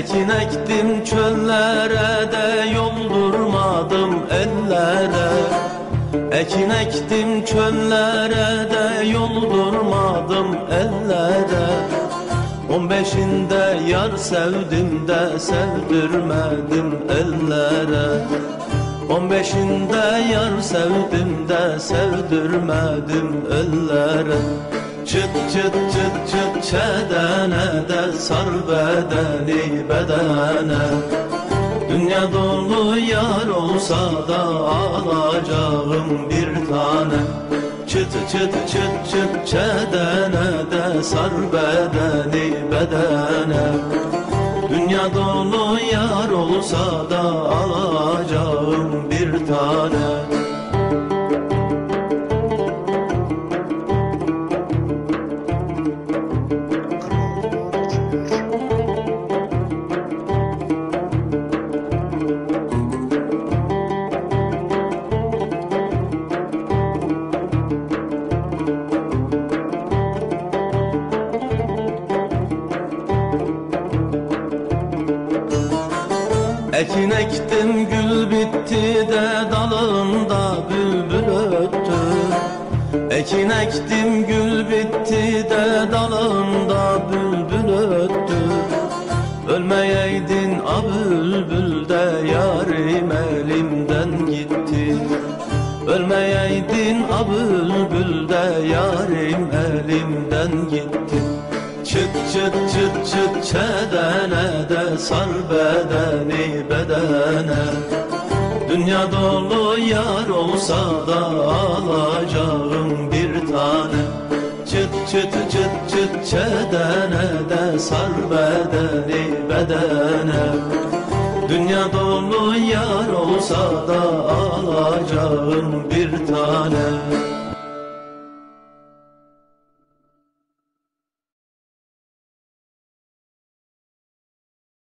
Ekin ektim çöllere de yoldurmadım ellere. Ekin ektim çöllere de yoldurmadım ellere. On beşinde yar sevdim de sevdirmedim ellere. On beşinde yar sevdim de sevdirmedim ellere Çıt çıt çıt çıt çedene de sar bedeni bedene. Dünya dolu yar olsa da alacağım bir tane. Çıt çıt çıt çıt çedene de sar bedeni bedene. Dünya dolu yar olsa da alacağım bir tane Ekin ektim gül bitti de dalında bülbül öttü Ekin ektim gül bitti de dalında bülbül öttü Ölmeyeydin a bülbül de yarim elimden gitti Ölmeyeydin a bülbül de yarim elimden gitti. Çıt çıt çıt çıt çedene de sar bedeni bedene. Dünya dolu yar olsa da alacağım bir tane. Çıt çıt çıt çıt çedene de sar bedeni bedene Dünya dolu yar olsa da alacağım bir tane